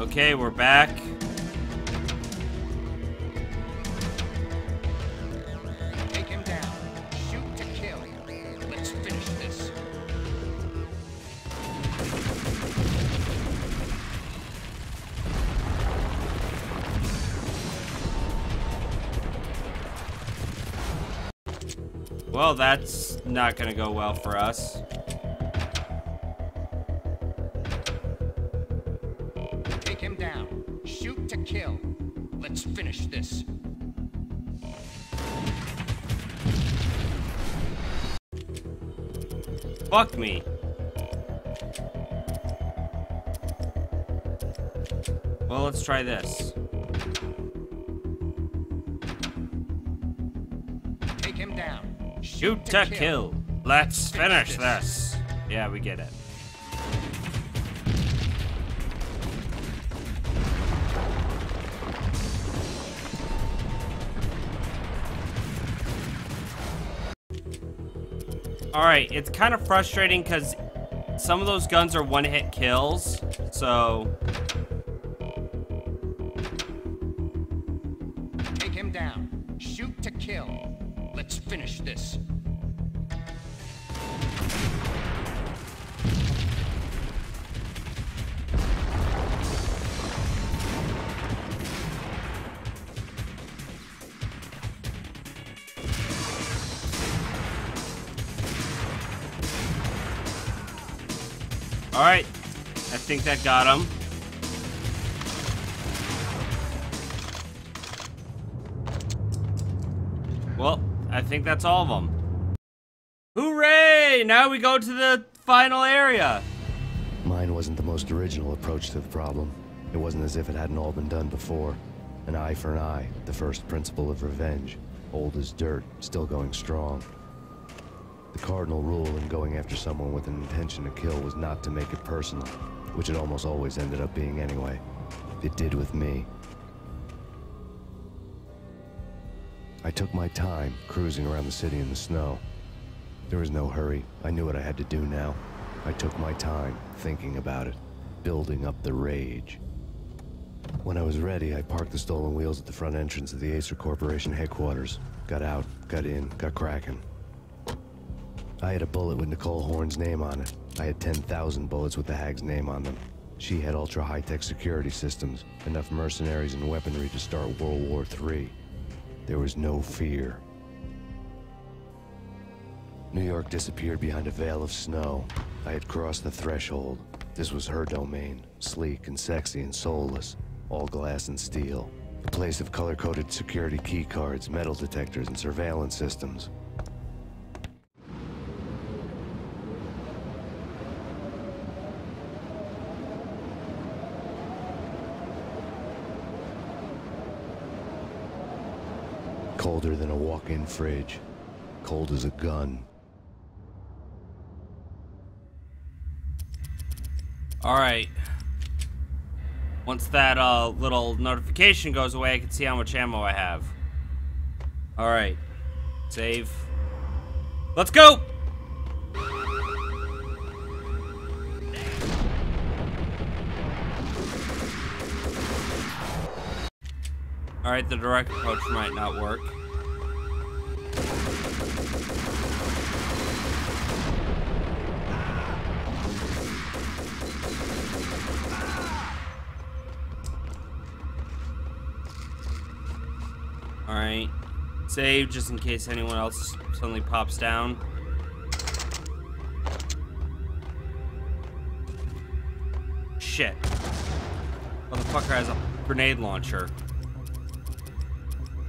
Okay, we're back. Take him down. Shoot to kill. Let's finish this. Well, that's not gonna go well for us. Take him down. Shoot to kill. Let's finish this. Fuck me. Well, let's try this. Take him down. Shoot to kill. Let's finish this. Yeah, we get it. Alright, it's kind of frustrating because some of those guns are one-hit kills, so... Alright, I think that got him. Well, I think that's all of them. Hooray! Now we go to the final area. Mine wasn't the most original approach to the problem. It wasn't as if it hadn't all been done before. An eye for an eye, the first principle of revenge. Old as dirt, still going strong. The cardinal rule in going after someone with an intention to kill was not to make it personal, which it almost always ended up being anyway. It did with me. I took my time, cruising around the city in the snow. There was no hurry. I knew what I had to do now. I took my time, thinking about it, building up the rage. When I was ready, I parked the stolen wheels at the front entrance of the Aesir Corporation headquarters. Got out, got in, got cracking. I had a bullet with Nicole Horn's name on it. I had 10,000 bullets with the Hag's name on them. She had ultra high-tech security systems, enough mercenaries and weaponry to start World War III. There was no fear. New York disappeared behind a veil of snow. I had crossed the threshold. This was her domain, sleek and sexy and soulless, all glass and steel. A place of color-coded security keycards, metal detectors, and surveillance systems. Colder than a walk-in fridge. Cold as a gun. Alright. Once that uh, little notification goes away, I can see how much ammo I have. Alright. Save. Let's go! Alright, the direct approach might not work. Alright. Save just in case anyone else suddenly pops down. Shit. Motherfucker has a grenade launcher.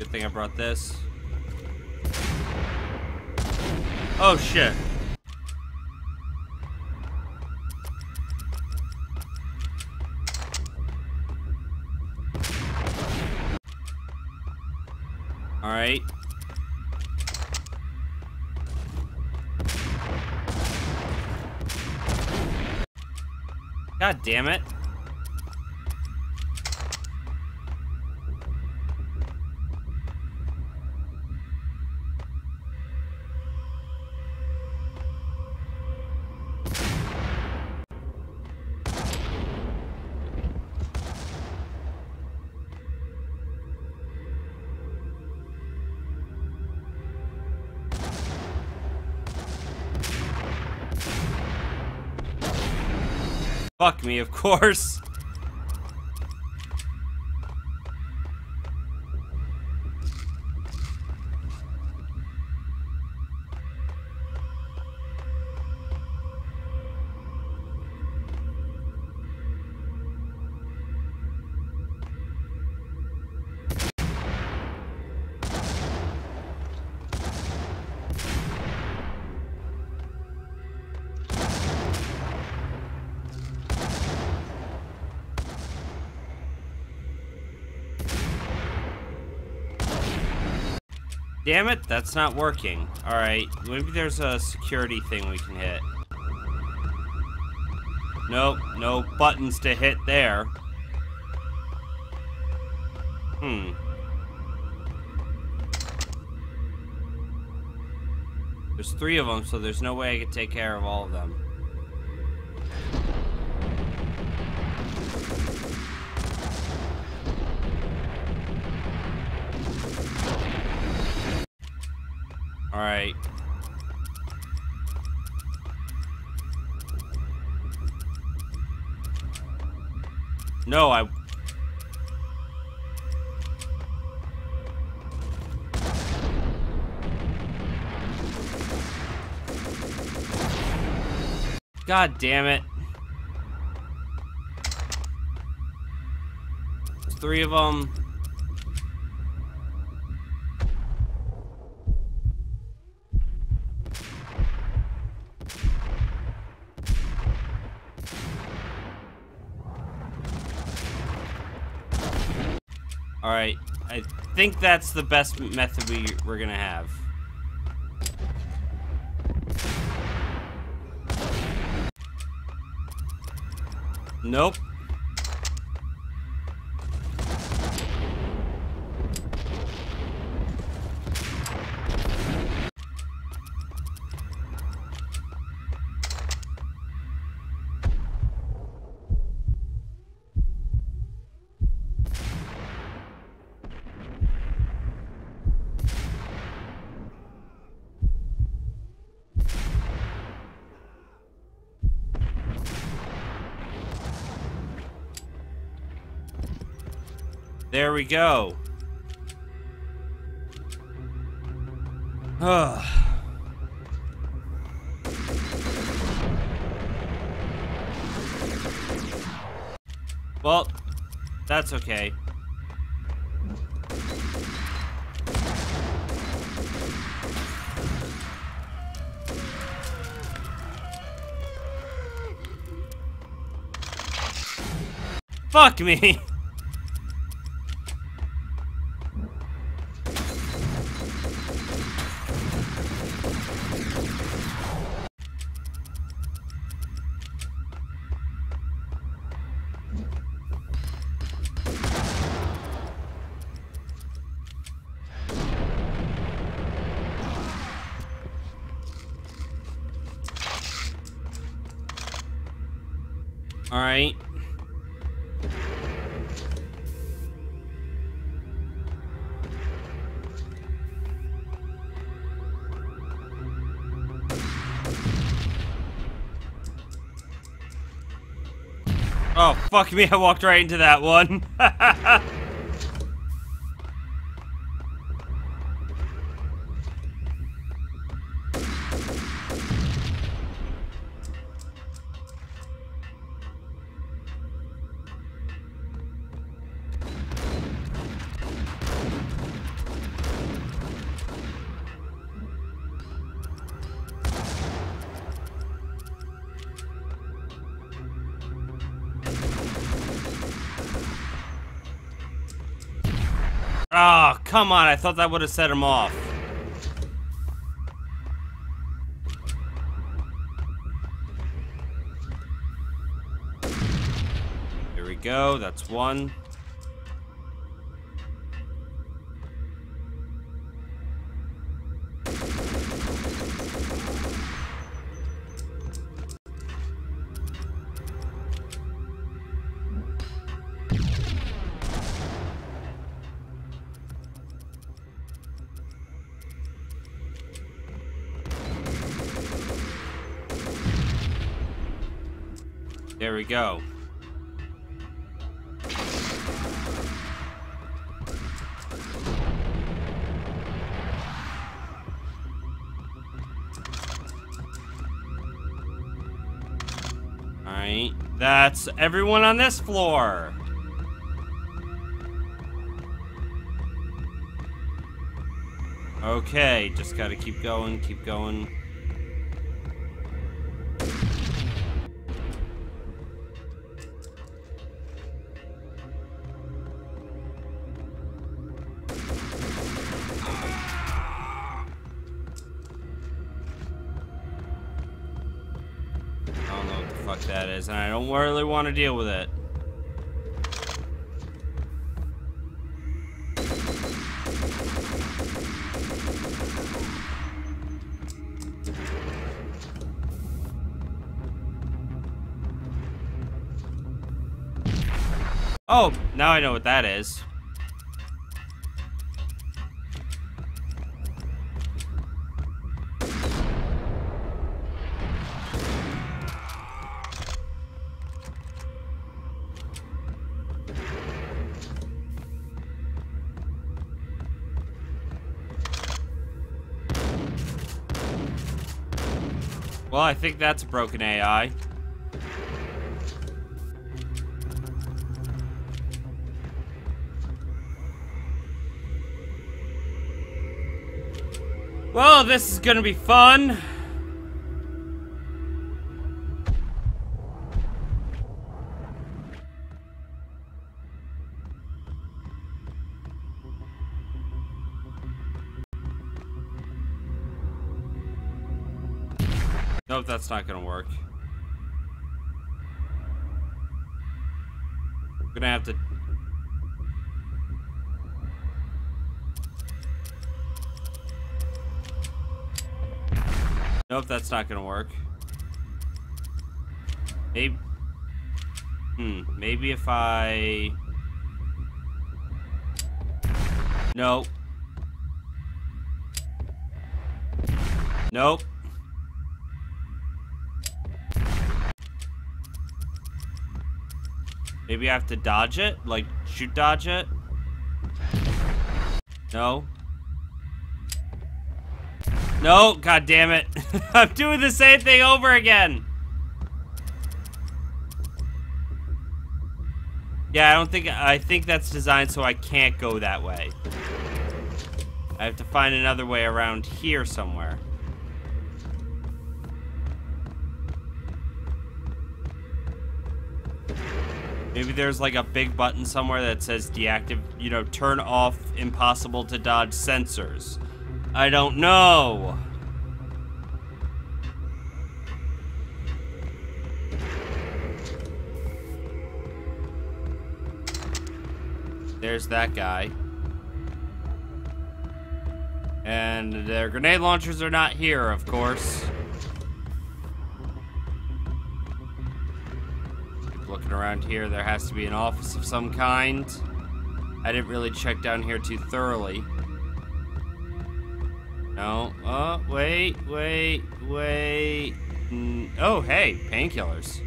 Good thing I brought this. Oh shit. Alright. God damn it. Fuck me, of course. Damn it, that's not working. Alright, maybe there's a security thing we can hit. Nope, no buttons to hit there. Hmm. There's three of them, so there's no way I could take care of all of them. Alright. No, I... God damn it. Three of them. Alright, I think that's the best method we, we're gonna have. Nope. There we go. Ugh. well, that's okay. Fuck me! Alright. Oh, fuck me, I walked right into that one. Oh, come on. I thought that would have set him off. Here we go. That's one. We go. Alright, that's everyone on this floor. Okay, just gotta keep going, keep going. Fuck that is, and I don't really want to deal with it. Oh, now I know what that is. Well, I think that's a broken AI. Well, this is gonna be fun. That's not gonna work. We're gonna have to Nope, that's not gonna work. Maybe. Hmm. Maybe if I. Nope. Nope. Maybe I have to dodge it? Like, shoot dodge it? No. No, god damn it. I'm doing the same thing over again. Yeah, I don't think, I think that's designed so I can't go that way. I have to find another way around here somewhere. Maybe there's like a big button somewhere that says deactive, you know, turn off impossible to dodge sensors. I don't know. There's that guy. And their grenade launchers are not here, of course. Around here. There has to be an office of some kind. I didn't really check down here too thoroughly. No. Oh, wait, wait, wait. Oh, hey, painkillers.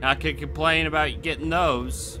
Not gonna complain about getting those.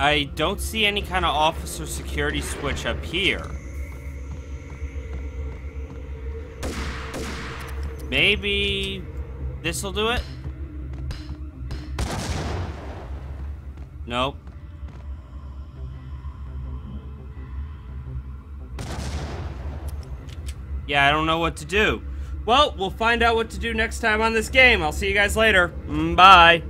I don't see any kind of officer security switch up here. Maybe this'll do it? Nope. Yeah, I don't know what to do. Well, we'll find out what to do next time on this game. I'll see you guys later. Mm, bye.